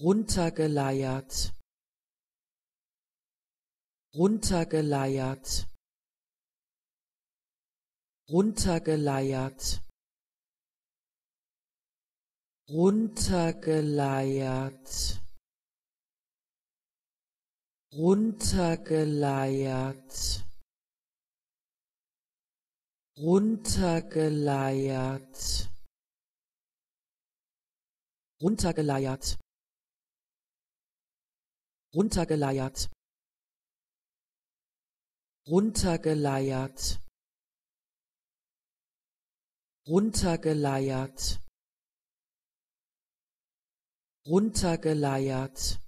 runtergeleiert. Runtergeleiert. Runtergeleiert. Runtergeleiert. Runtergeleiert. Runtergeleiert. Runtergeleiert runtergeleiert. Runtergeleiert. Runtergeleiert. Runtergeleiert